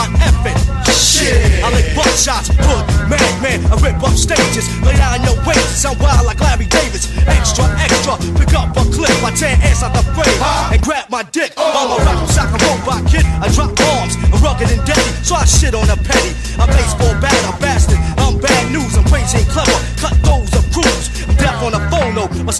start effing. Shit. I lick buckshots, put madman. I rip up stages, lay down your wages. I'm wild like Larry Davis. Extra, extra, pick up a clip. I tear ass out the frame and grab my dick. I'm a rock, sock, a robot kid. I drop bombs, I'm rugged and deadly, so I shit on a petty. I'm baseball bat, I'm bastard. I'm bad news, I'm crazy and clever. Cut those of. I'm deaf on the phone, though.